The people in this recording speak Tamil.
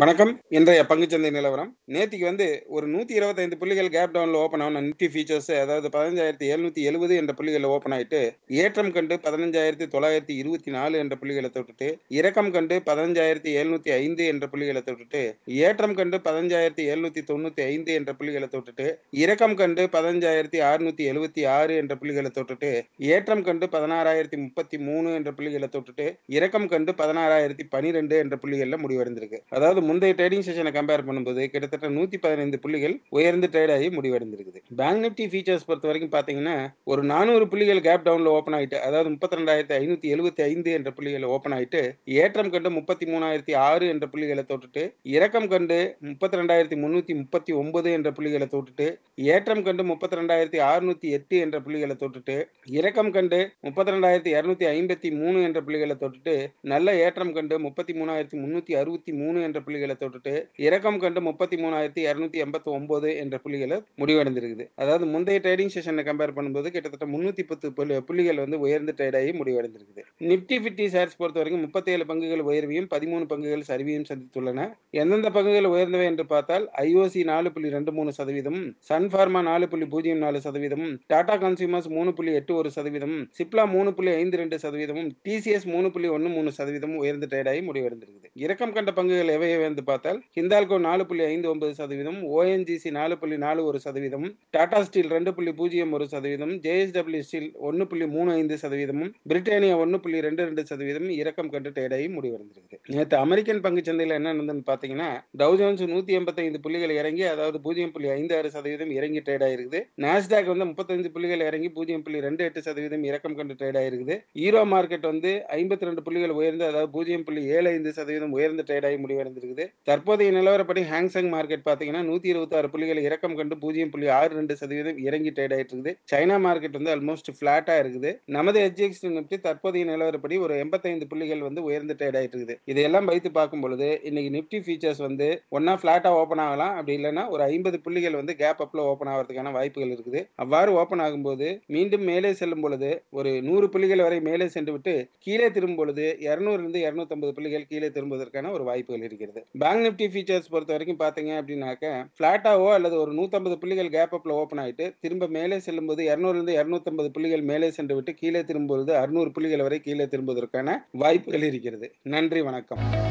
வணக்கம். இன்றைய பங்குச்சந்தை நிலவரம். நேத்திக்கு வந்து ஒரு நூத்தி இருபத்தைந்து புள்ளிகள் கேப் டவுன்ல ஓப்பன் ஆன நிஃப்டி ஃபீச்சர்ஸ் அதாவது பதினஞ்சாயிரத்தி எழுநூத்தி எழுபது என்ற புள்ளிகளில் ஓப்பன் ஆயிட்டு ஏற்றம் கண்டு பதினஞ்சாயிரத்தி தொள்ளாயிரத்தி இருபத்தி நாலு என்ற புள்ளிகளை தொட்டுட்டு இறக்கம் கண்டு பதினஞ்சாயிரத்தி எழுநூத்தி ஐந்து என்ற புள்ளிகளை தொட்டுட்டு ஏற்றம் கண்டு பதினஞ்சாயிரத்தி எழுநூத்தி தொண்ணூத்தி ஐந்து என்ற புள்ளிகளை தொட்டுட்டு இறக்கம் கண்டு பதினஞ்சாயிரத்தி அறுநூத்தி எழுபத்தி ஆறு என்ற புள்ளிகளை தொட்டுட்டு ஏற்றம் கண்டு பதினாறாயிரத்தி முப்பத்தி மூணு என்ற புள்ளிகளை தொட்டுட்டு இறக்கம் கண்டு பதினாறாயிரத்தி பனிரெண்டு என்ற புள்ளிகளில் முடிவடைந்திருக்கு. அதாவது முந்தைய ட்ரேடிங் செஷனை கம்பேர் பண்ணும்போது கிட்டத்தட்ட நூத்தி பதினைந்து புள்ளிகள் உயர்ந்து ட்ரேடாகி ஆகி முடிவடைந்திருக்குது. பேங்க் நிப்டி ஃபீச்சர்ஸ் பொறுத்த வரைக்கும் பார்த்தீங்கன்னா ஒரு நானூறு புள்ளிகள் கேப் டவுன்ல ஓப்பன் ஆயிட்டு அதாவது முப்பத்தி ரெண்டாயிரத்தி ஐநூத்தி எழுபத்தி ஐந்து என்ற புள்ளிகள் ஓப்பன் ஆயிட்டு ஏற்றம் கண்டு முப்பத்தி மூணாயிரத்தி ஆறு என்ற புள்ளிகளை தொட்டுட்டு இறக்கம் கண்டு முப்பத்தி ரெண்டாயிரத்தி முன்னூத்தி முப்பத்தி ஒன்பது என்ற புள்ளிகளை தொட்டுட்டு ஏற்றம் கண்டு முப்பத்தி ரெண்டாயிரத்தி அறுநூத்தி எட்டு என்ற புள்ளிகளை தொட்டுட்டு இறக்கம் கண்டு முப்பத்தி ரெண்டாயிரத்தி இரநூத்தி ஐம்பத்தி மூணு என்ற புள்ளிகளை தொட்டுட்டு நல்ல ஏற்றம் கண்டு முப்பத்தி மூணாயிரத்தி முன்னூத்தி அறுபத்தி மூணு என்ற புள்ளிகளை தொட்டுட்டு இறக்கம் கண்டு முப்பத்தி மூணாயிரத்தி இரநூத்தி எண்பத்தி ஒன்பது என்ற புள்ளிகளை முடிவடைந்திருக்குது. அதாவது முந்தைய ட்ரேடிங் செஷனை கம்பேர் பண்ணும்போது கிட்டத்தட்ட முன்னூத்தி பத்து புள்ளிகள் வந்து உயர்ந்து ட்ரேட் ஆகி முடிவடைந்திருக்குது. நிப்டி பிப்டி ஷேர்ஸ் பொறுத்த வரைக்கும் முப்பத்தேழு பங்குகள் உயர்வையும் பதிமூணு பங்குகள் சரிவையும் சந்தித்துள்ளன. எந்தெந்த பங்குகள் உயர்ந்தவை என்று பார்த்தால் ஐஓசி நாலு புள்ளி ரெண்டு மூணு சதவீதம் சன் ஃபார்மா நாலு புள்ளி பூஜ்ஜியம் நாலு சதவீதம் டாடா கன்சியூமர்ஸ் மூணு புள்ளி எட்டு ஒரு சதவீதம் சிப்லா மூணு புள்ளி ஐந்து ரெண்டு சதவீதமும் டிசிஎஸ் மூணு புள்ளி ஒன்று மூணு சதவீதமும் உயர்ந்து ட்ரேட் ஆகி முடிவடைந்திருக்குது. இறக்கம் கண்ட பங்குகள் எவை உயர்ந்து பார்த்தால் ஹிந்தால்கோ நாலு புள்ளி ஐந்து ஒன்பது சதவீதம் ஓஎன்ஜிசி நாலு புள்ளி நாலு ஒரு சதவீதம் டாடா ஸ்டீல் ரெண்டு புள்ளி பூஜ்ஜியம் ஒரு சதவீதம் ஜேஎஸ்டபிள்யூ ஸ்டீல் ஒன்று புள்ளி மூணு ஐந்து சதவீதமும் பிரிட்டானியா ஒன்று புள்ளி ரெண்டு ரெண்டு சதவீதம் இறக்கம் கண்டு டேடாகி முடிவடைந்திருக்கு நேற்று அமெரிக்கன் பங்கு சந்தையில் என்ன நடந்ததுன்னு பார்த்தீங்கன்னா டவு ஜோன்ஸ் நூற்றி எண்பத்தைந்து புள்ளிகள் இறங்கி அதாவது பூஜ்ஜியம் புள்ளி ஐந்து ஆறு சதவீதம் இறங்கி ட்ரேட் ஆயிருக்குது நாஸ்டாக் வந்து முப்பத்தஞ்சு புள்ளிகள் இறங்கி பூஜ்ஜியம் புள்ளி ரெண்டு எட்டு சதவீதம் இறக்கம் கண்டு ட்ரேட் ஆயிருக்குது ஈரோ மார்க்கெட் வந்து ஐம்பத்தி ரெண்டு புள்ளிகள் உயர்ந்து அதாவது பூஜ்ஜியம் புள்ளி ஏழு ஐந்து சதவீதம் உயர்ந்து ட்ரேட் ஆகி இருக்குது. தற்போதைய நிலவரப்படி ஹாங்சங் மார்க்கெட் பார்த்தீங்கன்னா நூற்றி இருபத்தாறு புள்ளிகள் இறக்கம் கண்டு பூஜ்ஜியம் புள்ளி ஆறு ரெண்டு சதவீதம் இறங்கி ட்ரேட் ஆயிட்டு இருக்குது. சைனா மார்க்கெட் வந்து ஆல்மோஸ்ட் பிளாட்டா இருக்குது. நமது HX நிப்டி தற்போதைய நிலவரப்படி ஒரு எண்பத்தைந்து புள்ளிகள் வந்து உயர்ந்து ட்ரேட் ஆயிட்டு இருக்குது. இதையெல்லாம் வைத்து பார்க்கும் பொழுது இன்னைக்கு நிப்டி ஃபீச்சர்ஸ் வந்து ஒன்னா பிளாட்டா ஓப்பன் ஆகலாம். அப்படி இல்லைன்னா ஒரு ஐம்பது புள்ளிகள் வந்து கேப் அப்ல ஓப்பன் ஆகிறதுக்கான வாய்ப்புகள் இருக்குது. அவ்வாறு ஓப்பன் ஆகும்போது மீண்டும் மேலே செல்லும் பொழுது ஒரு நூறு புள்ளிகள் வரை மேலே சென்று விட்டு கீழே திரும்பும் பொழுது இருநூறுல இருந்து புள்ளிகள் கீழே திரும்புவதற்கான ஒரு வாய்ப்புகள் இருக்கிறது. பேங்க் நிப்டி ஃபீச்சர்ஸ் பொறுத்த வரைக்கும் பாத்தீங்க அப்படின்னாக்க பிளாட்டாவோ அல்லது ஒரு நூத்தம்பது புள்ளிகள் கேப் அப்பில் ஓப்பன் ஆயிட்டு திரும்ப மேலே செல்லும்போது இருநூறுல இருந்து புள்ளிகள் மேலே சென்று விட்டு கீழே திரும்புவது அறுநூறு புள்ளிகள் வரை கீழே திரும்புவதற்கான வாய்ப்புகள் இருக்கிறது. நன்றி வணக்கம்.